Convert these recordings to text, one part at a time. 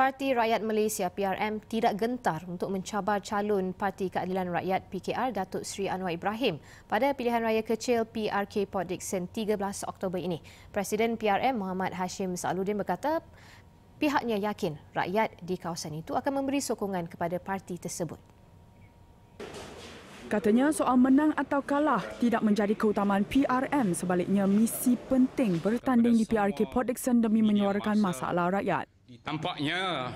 Parti Rakyat Malaysia PRM tidak gentar untuk mencabar calon Parti Keadilan Rakyat PKR Datuk Seri Anwar Ibrahim pada pilihan raya kecil PRK Port Dickson 13 Oktober ini. Presiden PRM Muhammad Hashim Sa'aludin berkata pihaknya yakin rakyat di kawasan itu akan memberi sokongan kepada parti tersebut. Katanya soal menang atau kalah tidak menjadi keutamaan PRM sebaliknya misi penting bertanding di PRK Port Dickson demi menyuarakan masalah rakyat. Tampaknya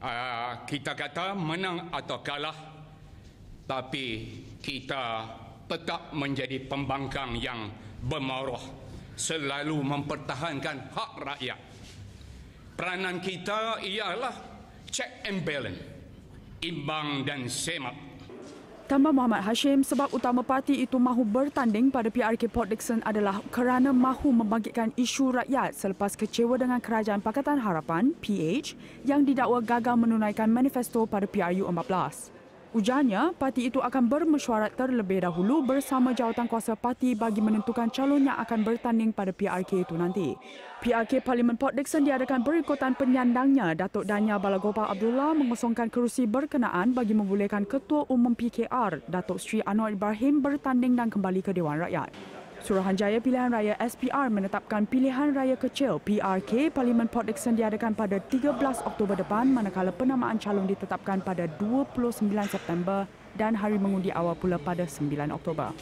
uh, kita kata menang atau kalah tapi kita tetap menjadi pembangkang yang bermaruah selalu mempertahankan hak rakyat. Peranan kita ialah check and balance, imbang dan semak Tambah Muhammad Hashim, sebab utama parti itu mahu bertanding pada PRK Port Dickson adalah kerana mahu membangkitkan isu rakyat selepas kecewa dengan Kerajaan Pakatan Harapan, PH, yang didakwa gagal menunaikan manifesto pada PRU 14. Ujarnya, parti itu akan bermesyuarat terlebih dahulu bersama jawatan kuasa parti bagi menentukan calon yang akan bertanding pada PRK itu nanti. PRK Parlimen Port Dickson diadakan berikutan penyandangnya Datuk Danya Balagopal Abdullah mengosongkan kerusi berkenaan bagi membolehkan Ketua Umum PKR Datuk Sri Anwar Ibrahim bertanding dan kembali ke Dewan Rakyat. Suruhanjaya Pilihan Raya SPR menetapkan pilihan raya kecil PRK Parlimen Port Dickson diadakan pada 13 Oktober depan manakala penamaan calon ditetapkan pada 29 September dan hari mengundi awal pula pada 9 Oktober.